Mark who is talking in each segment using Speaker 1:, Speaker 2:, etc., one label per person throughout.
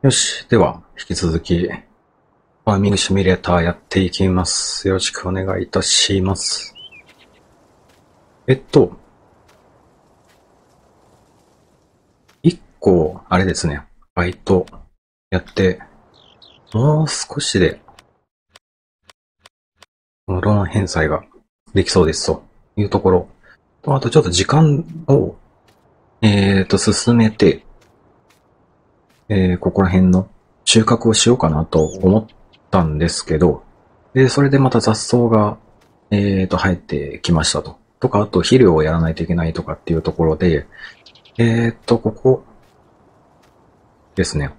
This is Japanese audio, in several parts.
Speaker 1: よし。では、引き続き、ファーミングシミュレーターやっていきます。よろしくお願いいたします。えっと、一個、あれですね、バイトやって、もう少しで、このローン返済ができそうですというところと、あとちょっと時間を、えっと、進めて、えーここら辺の収穫をしようかなと思ったんですけど、で、それでまた雑草が、えっと、生えてきましたと。とか、あと肥料をやらないといけないとかっていうところで、えっと、ここですね。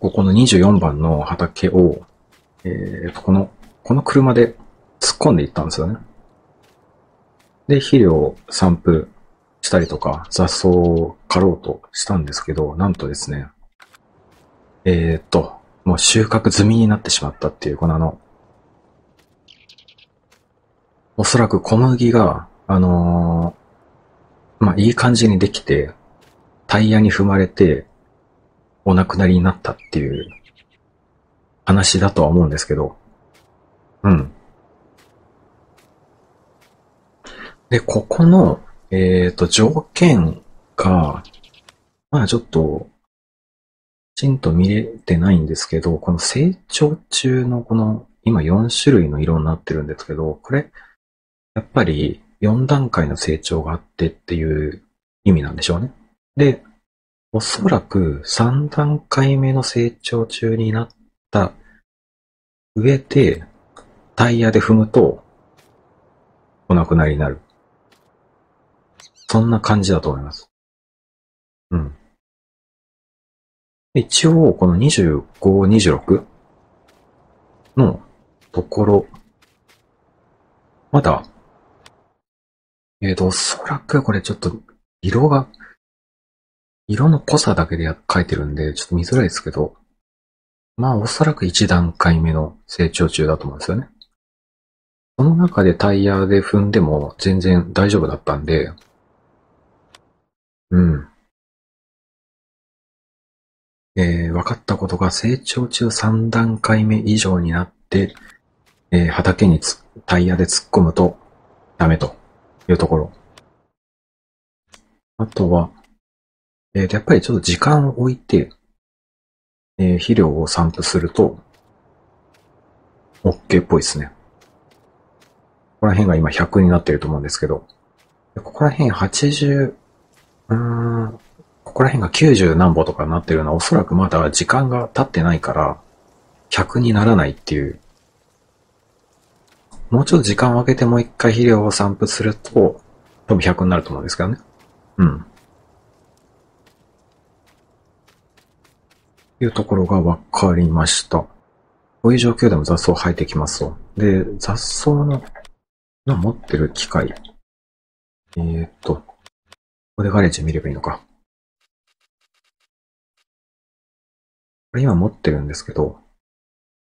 Speaker 1: ここの24番の畑を、えっと、この、この車で突っ込んでいったんですよね。で、肥料散布したりとか、雑草を刈ろうとしたんですけど、なんとですね、えーっと、もう収穫済みになってしまったっていう、このあの、おそらく小麦が、あのーまあ、いい感じにできて、タイヤに踏まれて、お亡くなりになったっていう話だとは思うんですけど、うん。で、ここの、えっ、と、条件が、まあちょっと、きちんと見れてないんですけど、この成長中のこの、今4種類の色になってるんですけど、これ、やっぱり4段階の成長があってっていう意味なんでしょうね。で、おそらく3段階目の成長中になった上で、タイヤで踏むと、お亡くなりになる。そんな感じだと思います。うん。一応、この25、26のところ、まだ、えっ、と、おそらくこれちょっと、色が、色の濃さだけで書いてるんで、ちょっと見づらいですけど、まあ、おそらく1段階目の成長中だと思うんですよね。その中でタイヤで踏んでも全然大丈夫だったんで、うん。えー分かったことが成長中3段階目以上になって、えー畑につタイヤで突っ込むとダメというところ。あとは、えーとやっぱりちょっと時間を置いて、えー肥料を散布すると、OK っぽいですね。ここら辺が今100になってると思うんですけど、ここら辺80、うん、ここら辺が90何歩とかになってるのはおそらくまだ時間が経ってないから、100にならないっていう。もうちょっと時間を空けてもう一回肥料を散布すると、多分100になると思うんですけどね。うん。いうところが分かりました。こういう状況でも雑草生えてきますと。で、雑草の、の持ってる機械。えー、っと、ここでガレージ見ればいいのか。これ今持ってるんですけど、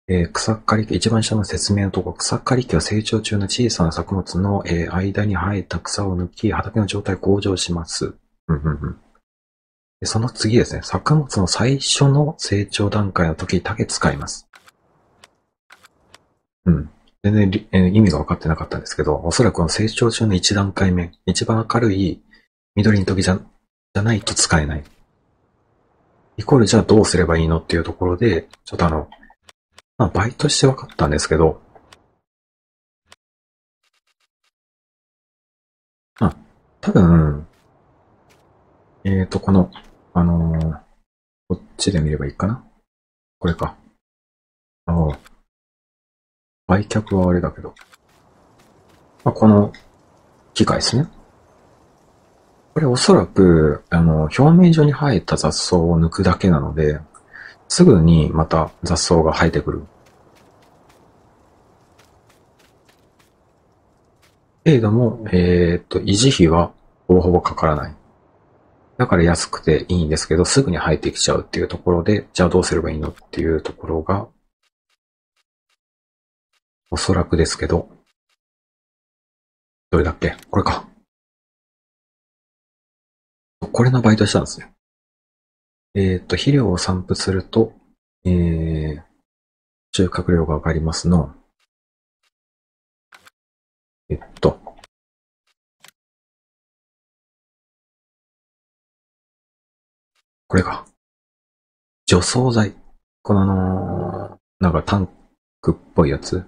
Speaker 1: えー草刈り機、一番下の説明のところ、草刈り機は成長中の小さな作物の、えー間に生えた草を抜き、畑の状態を向上します。うんうんうんでその次ですね、作物の最初の成長段階の時だけ使います。うん。全然、えー意味が分かってなかったんですけど、おそらくこの成長中の1段階目、一番明るい緑の時じゃ、じゃないと使えない。イコールじゃあどうすればいいのっていうところで、ちょっとあの、まあバイトして分かったんですけど、まあ、多分、えーと、この、あのーこっちで見ればいいかな？これか。ああ。売却はあれだけど。まあ、この機械ですね。これおそらく、あの、表面上に生えた雑草を抜くだけなので、すぐにまた雑草が生えてくる。けれども、えーっと、維持費はほぼほぼかからない。だから安くていいんですけど、すぐに生えてきちゃうっていうところで、じゃあどうすればいいのっていうところが、おそらくですけど、どれだっけ？これか。これのバイトしたんですね。えっ、と、肥料を散布すると、えー、収穫量が上がりますの。えっと、これか。除草剤。このあのーなんかタンクっぽいやつ。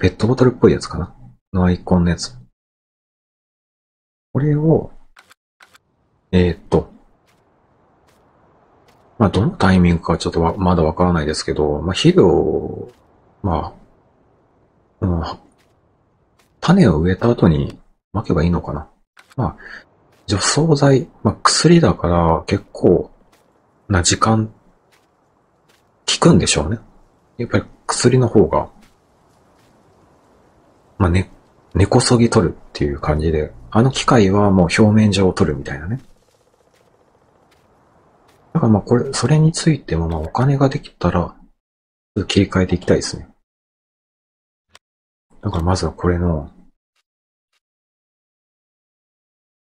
Speaker 1: ペットボトルっぽいやつかなのアイコンのやつ。これを、えーっと、まあ、どのタイミングかちょっとまだわからないですけど、まあ、肥料、まあ、うん、種を植えた後に撒けばいいのかな。まあ、除草剤、まあ、薬だから結構な時間効くんでしょうね。やっぱり薬の方が、まあ、ね、根こそぎ取るっていう感じで、あの機械はもう表面上を取るみたいなね。かまあこれ、それについてもまあお金ができたら、切り替えていきたいですね。だからまずはこれの、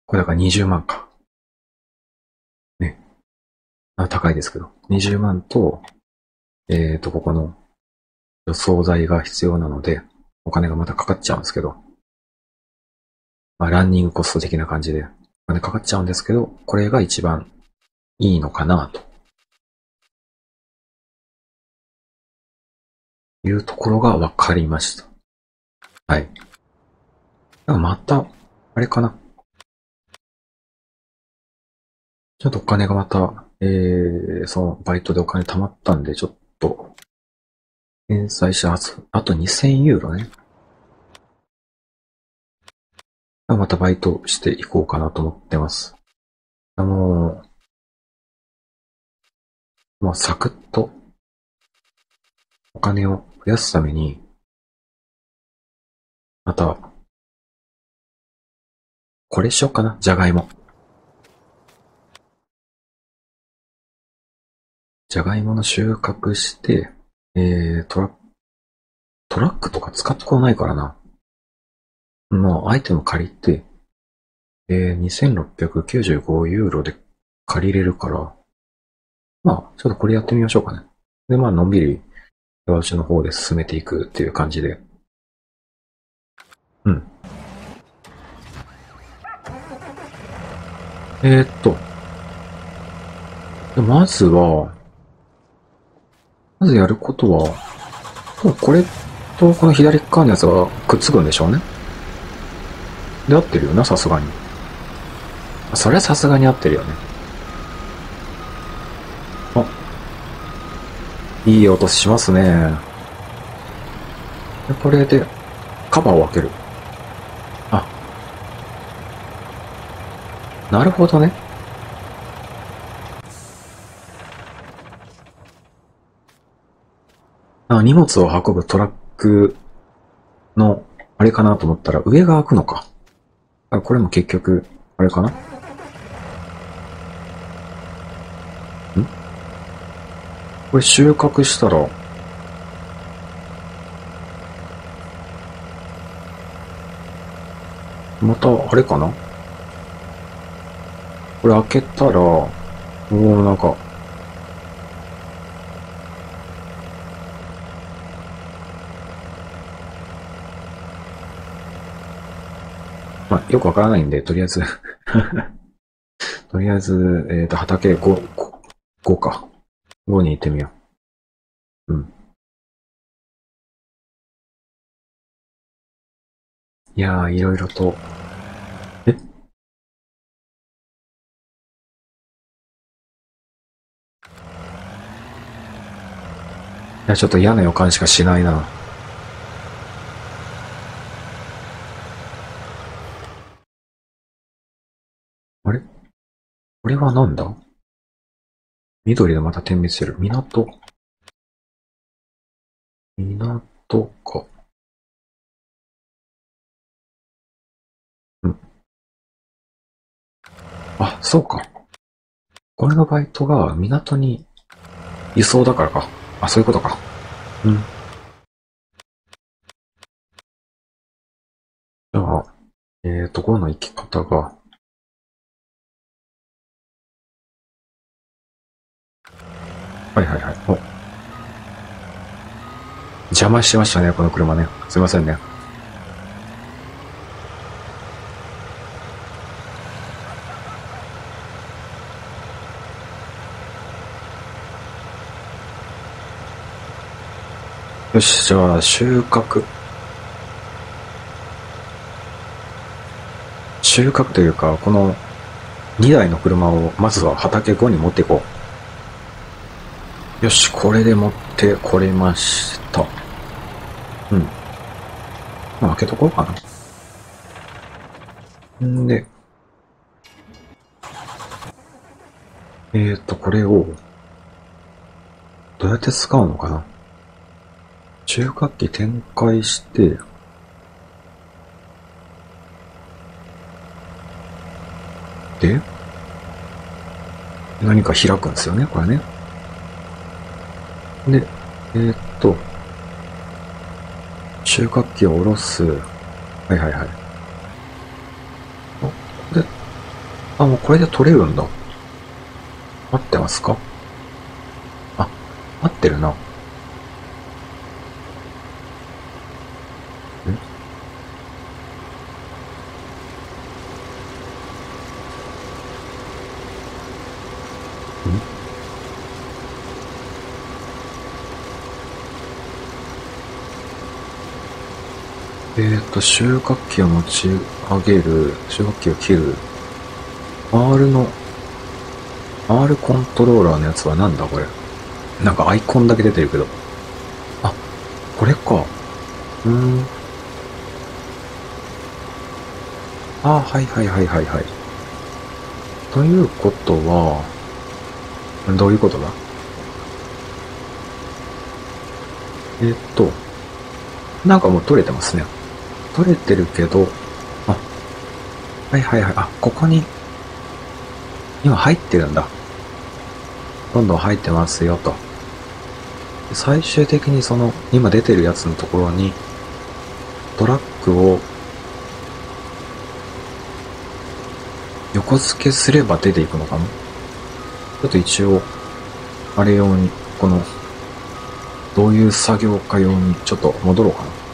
Speaker 1: これだから20万か。ね。あ高いですけど。20万と、えっ、と、ここの予想材が必要なので、お金がまたかかっちゃうんですけど。まあ、ランニングコスト的な感じで、お金かかっちゃうんですけど、これが一番いいのかな、というところが分かりました。はい。また、あれかな。ちょっとお金がまた、えー、そのバイトでお金貯まったんで、ちょっと、返済します。あと2000ユーロね。またバイトしていこうかなと思ってます。あのー、まあ、サクッと、お金を増やすために、また、これしよっかな、じゃがいも。じゃがいもの収穫して、えー、トラック、トラックとか使ってこないからな。もうアイテム借りて、えー、2695ユーロで借りれるから、まあ、ちょっとこれやってみましょうかね。で、まあ、のんびり、私の方で進めていくっていう感じで。うん。えー、っと。まずは、まずやることは、もうこれとこの左側のやつがくっつくんでしょうね。で、合ってるよな、さすがに。それはさすがに合ってるよね。いい音しますね。これで、カバーを開ける。あ。なるほどね。あ、荷物を運ぶトラックの、あれかなと思ったら上が開くのか。あ、これも結局、あれかなこれ収穫したら、また、あれかな？これ開けたら、もうなんか、まあ、よくわからないんで、とりあえず。とりあえず、えっ、ー、と、畑5、5, 5か。5に行ってみよう。うん。いやー、いろいろと。え？いや、ちょっと嫌な予感しかしないな。あれ？これはなんだ？緑でまた点滅してる。港。港か。うん。あ、そうか。これのバイトが港に輸送だからか。あ、そういうことか。うん。じゃあ、えっ、ー、と、この行き方が、はいはいはい。お邪魔してましたね、この車ね。すいませんね。よし、じゃあ、収穫。収穫というか、この2台の車をまずは畑後に持っていこう。よし、これで持ってこれました。うん。まあ、開けとこうかな。んで、えーと、これを、どうやって使うのかな中華機展開して、で、何か開くんですよね、これね。で、えー、っと、収穫機を下ろす。はいはいはい。あ、で、あ、もうこれで取れるんだ。合ってますか？あ、合ってるな。と、収穫機を持ち上げる、収穫機を切る。R の、R コントローラーのやつはなんだこれ？なんかアイコンだけ出てるけど。あ、これか。うーん。あ、はいはいはいはいはい。ということは、どういうことだ？えっ、と、なんかもう取れてますね。取れてるけど、あ、はいはいはい、あ、ここに、今入ってるんだ。どんどん入ってますよと。最終的にその、今出てるやつのところに、トラックを横付けすれば出ていくのかな？ちょっと一応、あれ用に、この、どういう作業か用にちょっと戻ろうかな。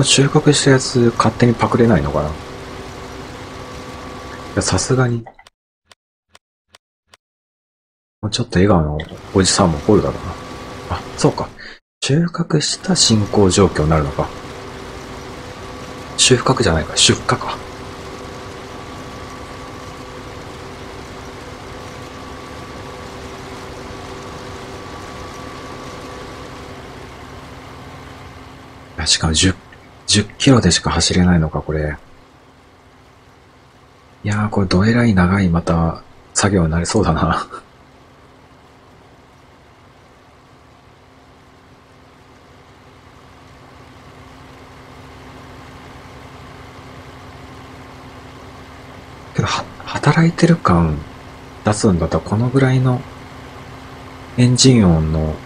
Speaker 1: こ収穫したやつ勝手にパクれないのかな？いや、さすがに。もうちょっと笑顔のおじさんも怒るだろうな。あ、そうか。収穫した進行状況になるのか。収穫じゃないか、出荷か。しかも10 10キロでしか走れないのか、これ。いやー、これどえらい長いまた作業になりそうだな。けど、は、働いてる感出すんだったらこのぐらいのエンジン音の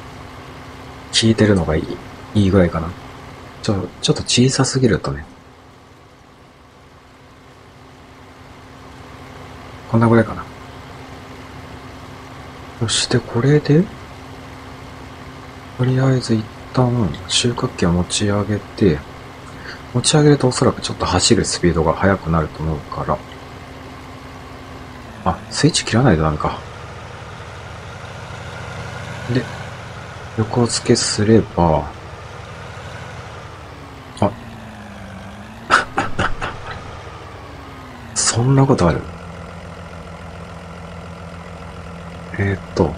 Speaker 1: 効いてるのがいい、いいぐらいかな。ちょ、ちょっと小さすぎるとね。こんなぐらいかな。そしてこれで、とりあえず一旦収穫機を持ち上げて、持ち上げるとおそらくちょっと走るスピードが速くなると思うから、あ、スイッチ切らないとダメか。で、横付けすれば、そんなことある？えー、っと。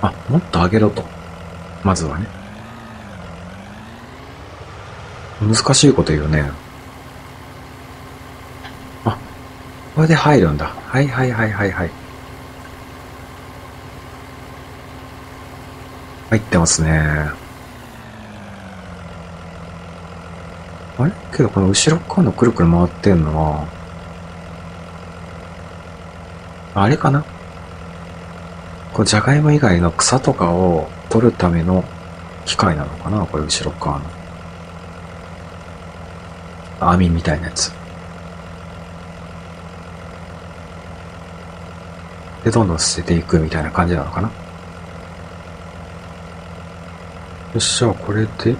Speaker 1: あ、もっと上げろと。まずはね。難しいこと言うね。あ、これで入るんだ。はいはいはいはいはい。入ってますね。あれ？けどこの後ろ側のくるくる回ってんのは、あれかな？こう、じゃがいも以外の草とかを取るための機械なのかな？これ後ろ側の。網みたいなやつ。で、どんどん捨てていくみたいな感じなのかな？よっしゃ、これで、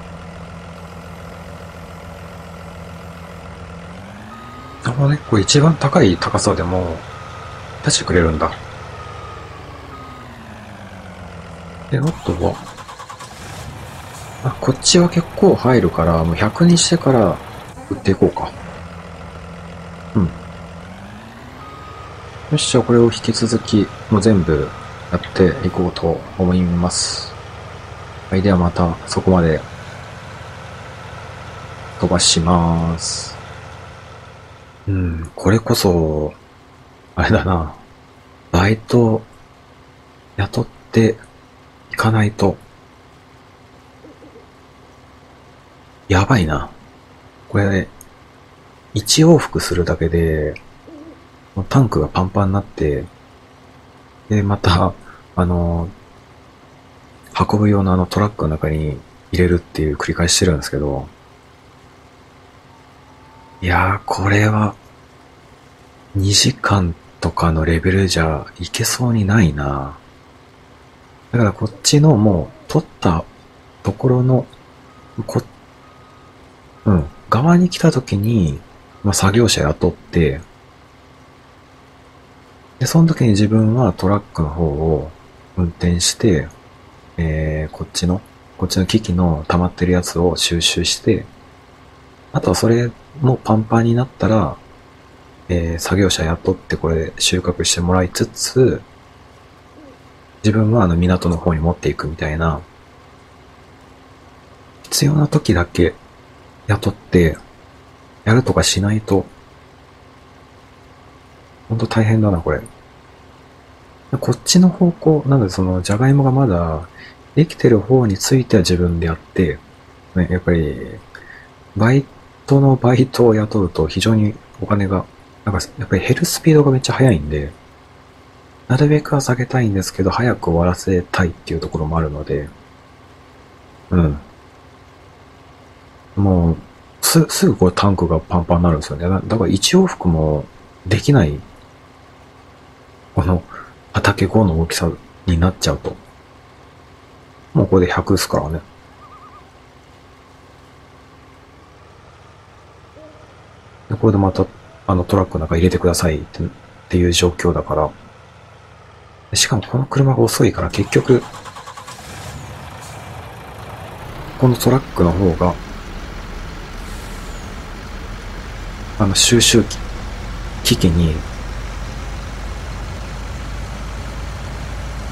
Speaker 1: なるほどね。これ一番高い高さでも出してくれるんだ。で、あとは、あ、こっちは結構入るから、もう100にしてから売っていこうか。うん。よし、じゃあこれを引き続き、もう全部やっていこうと思います。はい、ではまたそこまで飛ばします。うん、これこそ、あれだな。バイト雇っていかないと、やばいな。これ、一往復するだけで、タンクがパンパンになって、で、また、あの、運ぶ用のあのトラックの中に入れるっていう繰り返ししてるんですけど、いやー、これは、2時間とかのレベルじゃいけそうにないな。だからこっちのもう取ったところの、こ、うん、側に来た時に、まあ、作業者雇って、で、その時に自分はトラックの方を運転して、えー、こっちの、こっちの機器の溜まってるやつを収集して、あとはそれもパンパンになったら、えー、作業者雇ってこれで収穫してもらいつつ、自分はあの港の方に持っていくみたいな、必要な時だけ雇ってやるとかしないと、ほんと大変だな、これ。こっちの方向、なのでその、じゃがいもがまだできてる方については自分でやって、ね、やっぱり、バイトのバイトを雇うと非常にお金が、なんか、やっぱり減るスピードがめっちゃ速いんで、なるべくは下げたいんですけど、早く終わらせたいっていうところもあるので、うん。もう、す、すぐこれタンクがパンパンになるんですよね。だだから一往復もできない、この畑5の大きさになっちゃうと。もうこれで100ですからね。で、これでまた、あのトラックの中入れてくださいってっていう状況だから。しかもこの車が遅いから結局、このトラックの方が、あの収集機器に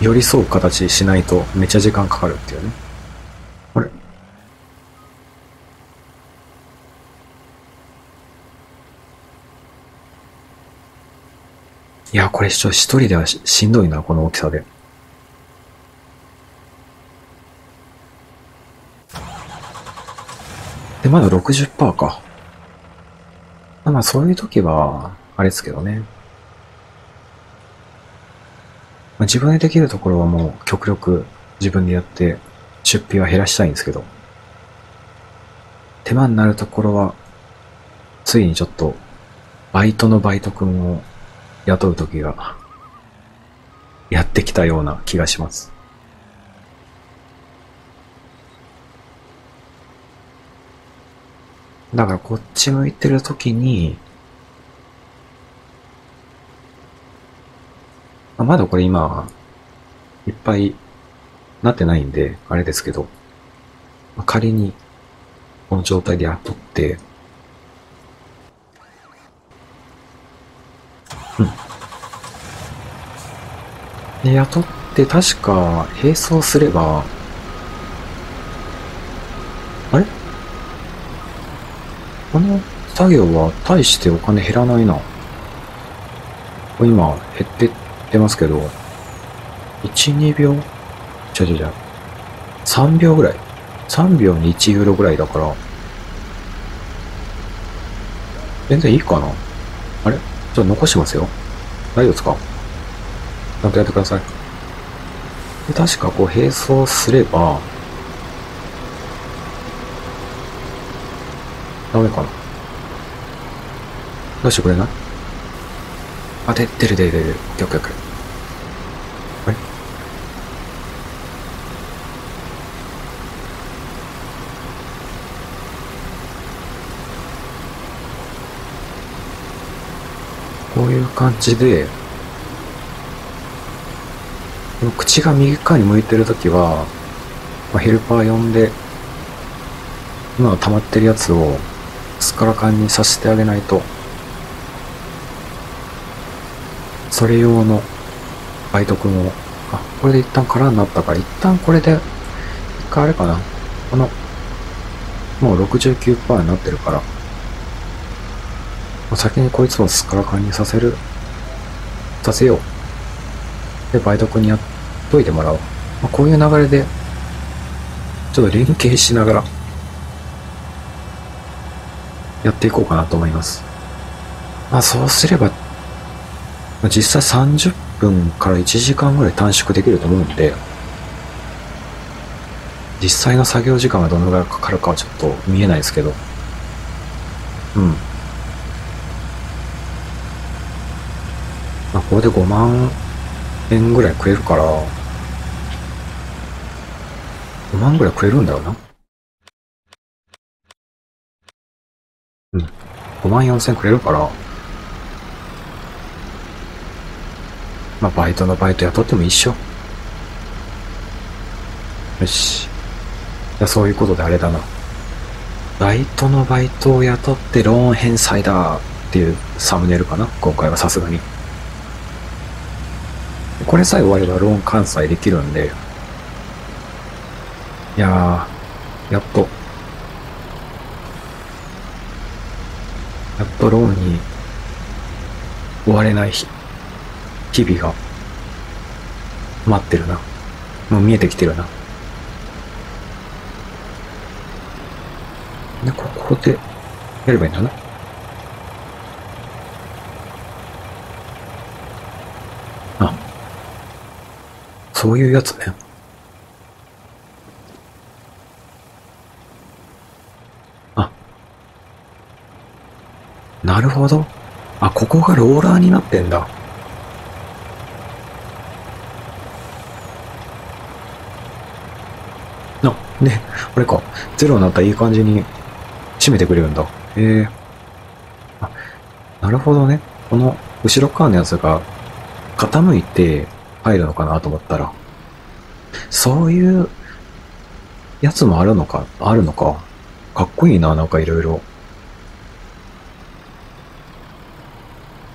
Speaker 1: 寄り添う形しないとめっちゃ時間かかるっていうね。いや、これ一人ではしんどいな、この大きさで。で、まだ60%か。まあ、そういう時は、あれですけどね。まあ、自分でできるところはもう極力自分でやって出費は減らしたいんですけど、手間になるところは、ついにちょっと、バイトのバイト君を雇う時が、やってきたような気がします。だからこっち向いてる時に、まあ、まだこれ今、いっぱいなってないんで、あれですけど、仮に、この状態で雇って、うん。で、雇って確か並走すれば、あれ？この作業は大してお金減らないな。今減ってってますけど、1、2秒？ちょちょちょ。3秒ぐらい。3秒に1ユーロぐらいだから、全然いいかなあれ？ちょっと残してますよ。何を使う。ちゃんとやってください。で、確かこう、並走すれば、ダメかな？出してくれない？あ、で、出る出る出る。よくよくオッケーオッケー。感じで、この口が右側に向いてるときは、まあ、ヘルパー呼んで、今溜まってるやつをスカラカンにさせてあげないと、それ用のバイト君を、あ、これで一旦空になったから、一旦これで、一回あれかな。この、もう69%になってるから、先にこいつをスカラカンにさせる、させよう。で、バイト君にやっといてもらおう。まあ、こういう流れで、ちょっと連携しながら、やっていこうかなと思います。まあそうすれば、まあ実際30分から1時間ぐらい短縮できると思うんで、実際の作業時間がどのぐらいかかるかはちょっと見えないですけど、うん。まあこれで5万円ぐらいくれるから、5万ぐらいくれるんだよな。うん。5万4千くれるから、まあ、バイトのバイト雇ってもいいっしょ。よし。じゃそういうことであれだな。バイトのバイトを雇ってローン返済だっていうサムネイルかな今回はさすがに。これさえ終わればローン完済できるんで、いやー、やっと、やっとローンに追われない日日々が待ってるな。もう見えてきてるな。で、ここでやればいいんだな。そういうやつね。あ、なるほど。あ、ここがローラーになってんだ。あ、ね、あれか。ゼロになったらいい感じに締めてくれるんだ。へえ。なるほどね。この後ろ側のやつが傾いて入るのかなと思ったら、そういうやつもあるのか、あるのか。かっこいいな、なんかいろいろ。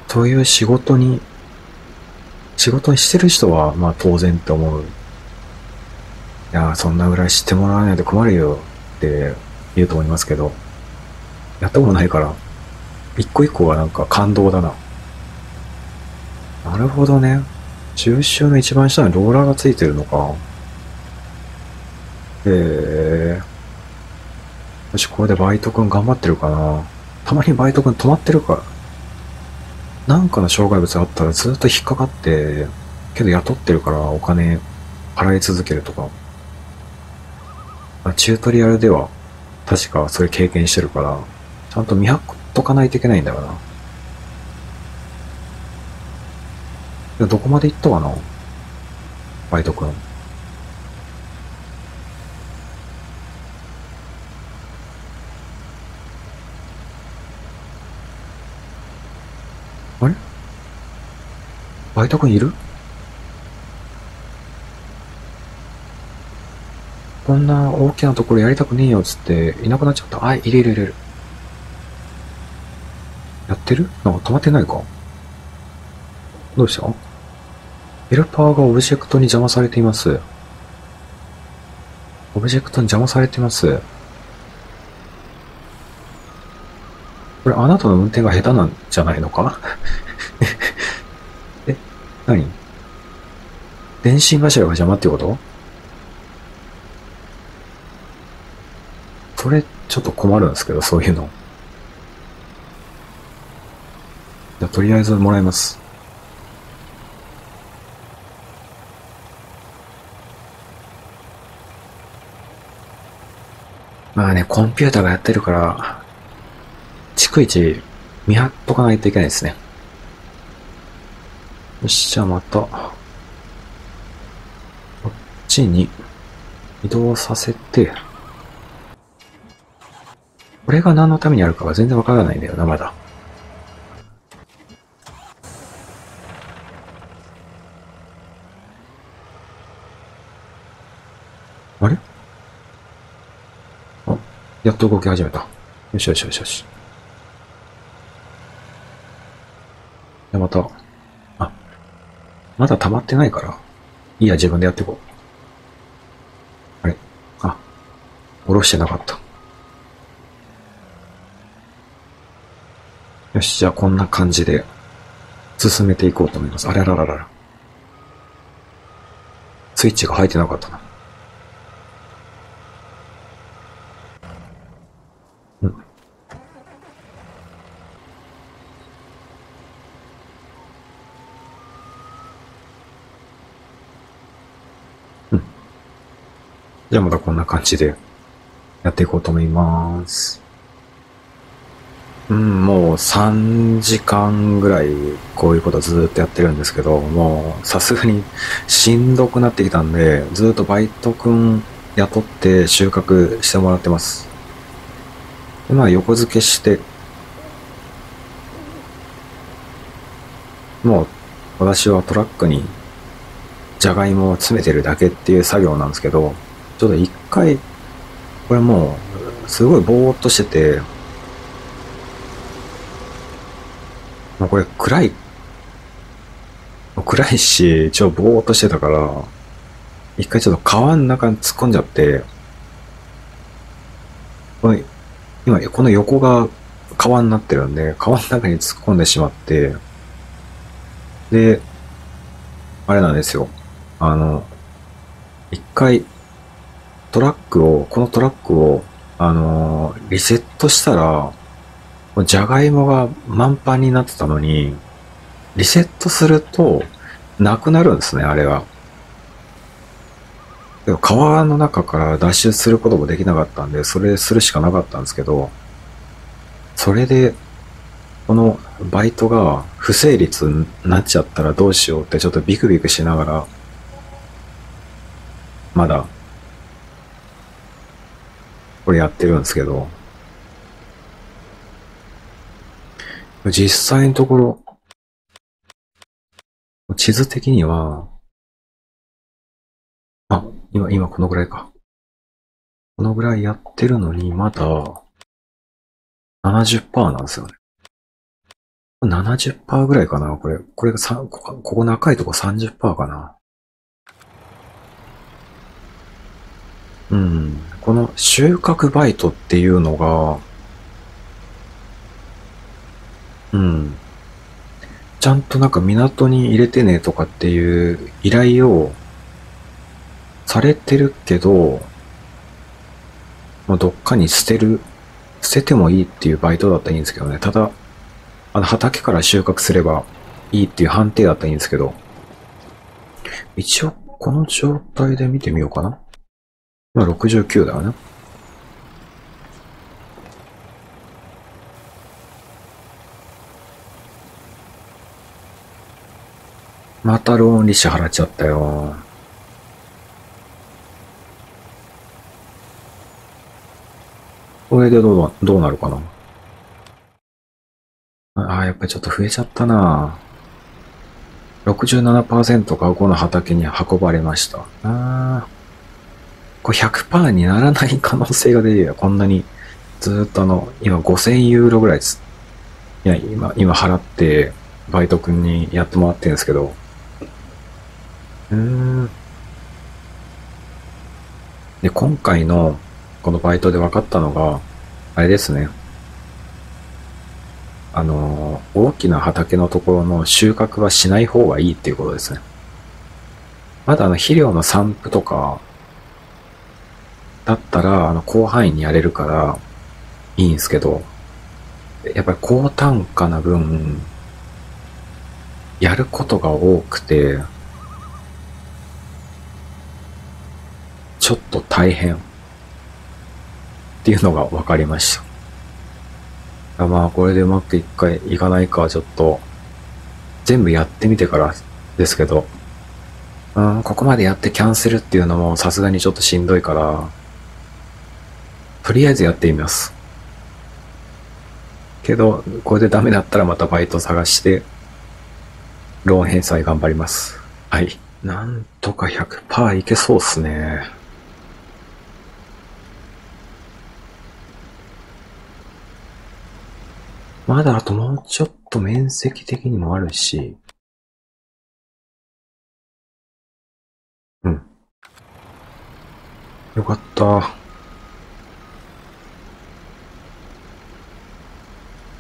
Speaker 1: そういう仕事に、仕事にしてる人は、まあ当然って思う。いや、そんなぐらい知ってもらわないと困るよって言うと思いますけど、やったことないから、一個一個がなんか感動だな。なるほどね。中秋の一番下にローラーがついてるのか。へえ。よし、これでバイト君頑張ってるかな。たまにバイト君止まってるから。なんかの障害物あったらずっと引っかかって、けど雇ってるからお金払い続けるとか。あチュートリアルでは確かそれ経験してるから、ちゃんと見張っとかないといけないんだよな。どこまで行ったかなバイト君。あれ？バイト君いる？こんな大きなところやりたくねえよっつっていなくなっちゃった。あ、いるいるいるいる。やってる？なんか止まってないか？どうした？ヘルパーがオブジェクトに邪魔されています。オブジェクトに邪魔されています。これあなたの運転が下手なんじゃないのか？え、何？電信柱が邪魔ってこと？それ、ちょっと困るんですけど、そういうの。じゃ、とりあえずもらいます。まあね、コンピューターがやってるから、逐一見張っとかないといけないですね。よし、じゃあまた、こっちに移動させて、これが何のためにあるかが全然わからないんだよな、まだ。あれあ、やっと動き始めた。よしよしよしよし。で、また、あ、まだ溜まってないから。いいや、自分でやっていこう。あれあ、下ろしてなかった。よし、じゃあこんな感じで進めていこうと思います。あららららら。スイッチが入ってなかったな。じゃあまたこんな感じでやっていこうと思います。うん、もう3時間ぐらいこういうことずっとやってるんですけど、もうさすがにしんどくなってきたんで、ずっとバイトくん雇って収穫してもらってます。でまあ横付けして、もう私はトラックにじゃがいもを詰めてるだけっていう作業なんですけど、ちょっと一回、これもうすごいぼーっとしてて、もうこれ暗い。暗いし、ちょっとぼーっとしてたから、一回ちょっと川の中に突っ込んじゃって、この今、この横が川になってるんで、川の中に突っ込んでしまって、で、あれなんですよ。あの、一回、トラックを、このトラックを、あのーリセットしたら、じゃがいもが満帆になってたのに、リセットすると、なくなるんですね、あれが。でも川の中から脱出することもできなかったんで、それするしかなかったんですけど、それで、このバイトが不成立になっちゃったらどうしようってちょっとビクビクしながら、まだ、これやってるんですけど、実際のところ、地図的には、あ、今、今このぐらいか。このぐらいやってるのに、まだ、70%なんですよね。70%ぐらいかなこれ、これがさ、ここここの赤いとこ30%かなうん。この収穫バイトっていうのが、うん。ちゃんとなんか港に入れてねとかっていう依頼をされてるけど、まあ、どっかに捨てる、捨ててもいいっていうバイトだったらいいんですけどね。ただ、あの畑から収穫すればいいっていう判定だったらいいんですけど、一応この状態で見てみようかな。今69だよね。またローン利子払っちゃったよ。これでどう、どうなるかなああ、やっぱりちょっと増えちゃったな67%がこの畑に運ばれました。ああ。これ100%にならない可能性が出るよ。こんなに。ずっとあの、今5000ユーロぐらいです。いや、今、今払って、バイト君にやってもらってるんですけど。うーん。で、今回の、このバイトで分かったのが、あれですね。あの、大きな畑のところの収穫はしない方がいいっていうことですね。まだあの肥料の散布とか、だったら、あの、広範囲にやれるから、いいんすけど、やっぱり高単価な分、やることが多くて、ちょっと大変っていうのが分かりました。まあ、これでうまくいくかいかないかはちょっと、全部やってみてからですけど、うん、ここまでやってキャンセルっていうのもさすがにちょっとしんどいから、とりあえずやってみます。けど、これでダメだったらまたバイト探して、ローン返済頑張ります。はい。なんとか100%いけそうっすね。まだあともうちょっと面積的にもあるし、うん。よかった。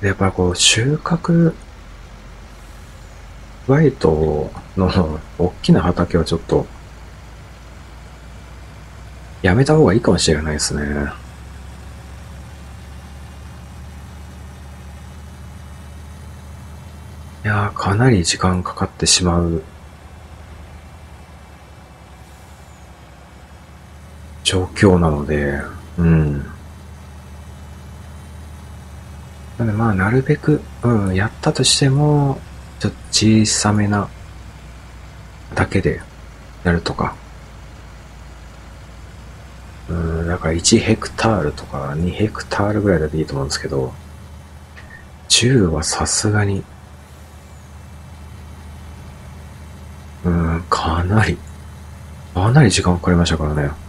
Speaker 1: やっぱこう、収穫、バイトの 大きな畑はちょっと、やめた方がいいかもしれないですね。いやー、かなり時間かかってしまう状況なので、うん。なのでまあ、なるべく、うん、やったとしても、ちょっと小さめなだけでやるとか。うん、だから1ヘクタールとか2ヘクタールぐらいだといいと思うんですけど、10はさすがにうん、かなり、かなり時間かかりましたからね。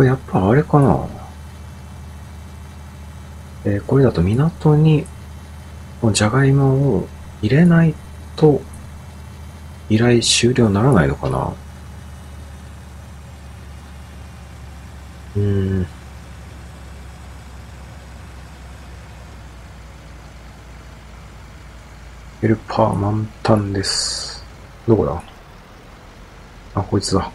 Speaker 1: これやっぱあれかなえー、これだと港に、じゃがいもを入れないと、依頼終了ならないのかなうーん。ヘルパー満タンです。どこだ？あ、こいつだ。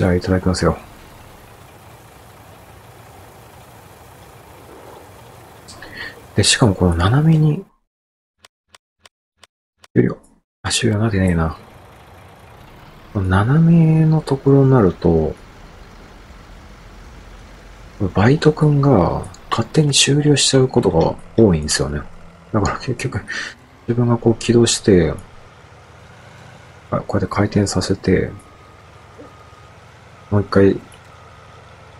Speaker 1: じゃあ、いただきますよ。で、しかもこの斜めに、終了。あ、終了なってねえな。斜めのところになると、バイト君が勝手に終了しちゃうことが多いんですよね。だから結局、自分がこう起動して、こうやって回転させて、もう一回、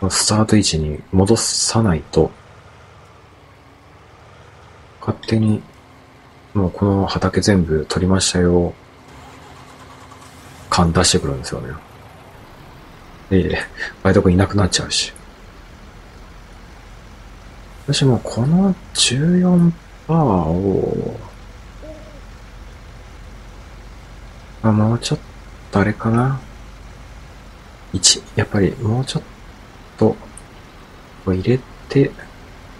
Speaker 1: スタート位置に戻さないと、勝手に、もうこの畑全部取りましたよ感出してくるんですよね。で、バイト君いなくなっちゃうし。私もこの14%を、あ、もうちょっとあれかな。1、やっぱりもうちょっと、入れて、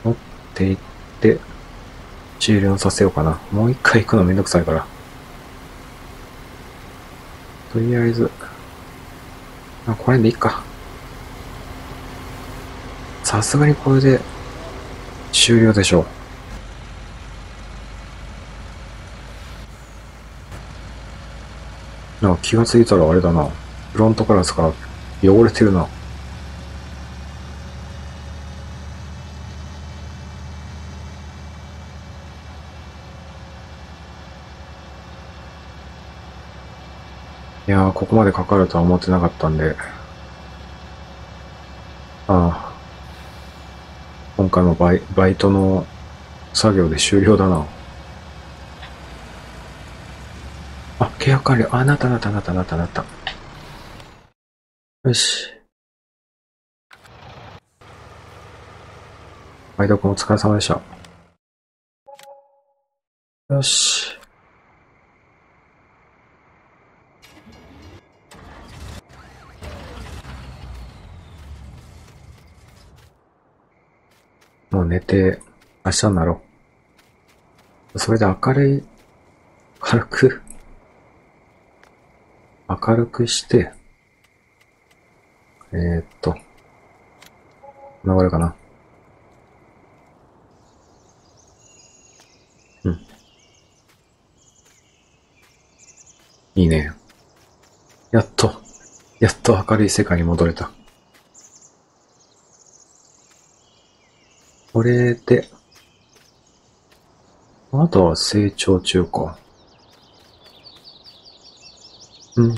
Speaker 1: 持っていって、終了させようかな。もう一回行くのめんどくさいから。とりあえず、あ、これでいいか。さすがにこれで終了でしょう。なんか気がついたらあれだな。フロントガラスから汚れてるな。いやー、ここまでかかるとは思ってなかったんで。ああ。今回のバイバイトの作業で終了だな。あ、契約完了。あ、なったなったなったなったなった。よし。バイト君お疲れ様でした。よし。もう寝て、明日になろう。それで明るい、明るく、明るくして、えー、っと、流れかな。うん。いいね。やっと、やっと明るい世界に戻れた。これで、あとは成長中か。うん。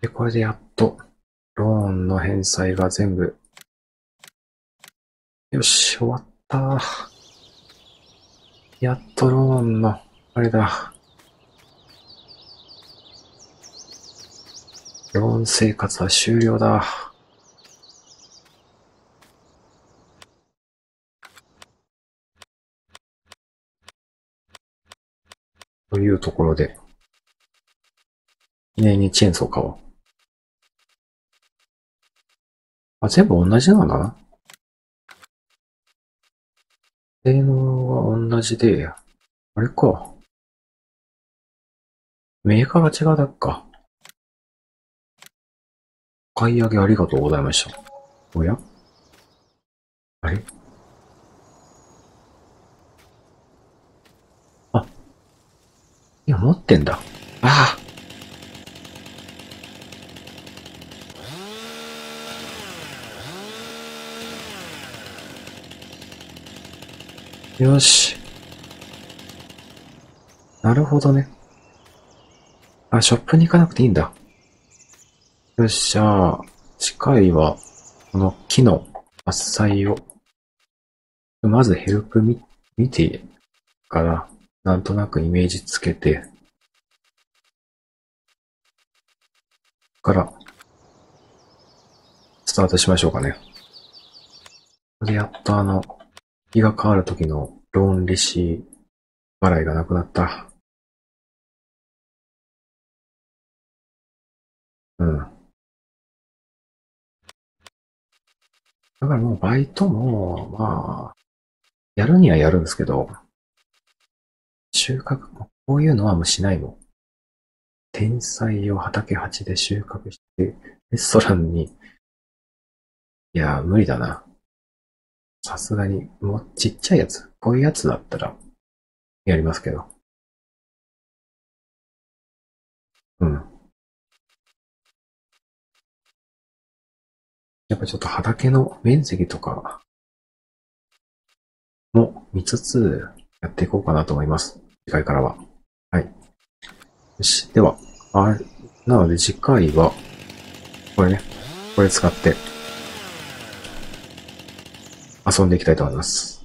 Speaker 1: で、これでやっと。ローンの返済が全部。よし、終わった。やっとローンの、あれだ。ローン生活は終了だ。というところで、記念にチェーンソー買おう。あ、全部同じなんだな？性能は同じで、あれか。メーカーが違うだけか。買い上げありがとうございました。おや？あれ？あ。いや、持ってんだ。ああ。よし。なるほどね。あ、ショップに行かなくていいんだ。よっし、ゃあ、次回は、この木の伐採を、まずヘルプ見、見てから、なんとなくイメージつけて、から、スタートしましょうかね。これやっとあの、日が変わる時のローン利子払いがなくなった。うん。だからもうバイトも、まあ、やるにはやるんですけど、収穫も、こういうのはもうしないもん。天才を畑鉢で収穫して、レストランに、いや、無理だな。さすがに、もうちっちゃいやつ、こういうやつだったら、やりますけど。うん。やっぱちょっと畑の面積とかも見つつやっていこうかなと思います。次回からは。はい。よし。では、あれ、なので次回は、これね、これ使って遊んでいきたいと思います。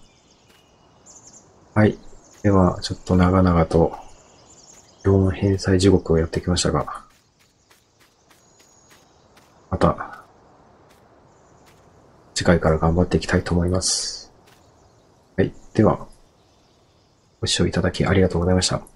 Speaker 1: はい。では、ちょっと長々と、ローン返済地獄をやってきましたが、また、次回から頑張っていきたいと思います。はい。では、ご視聴いただきありがとうございました。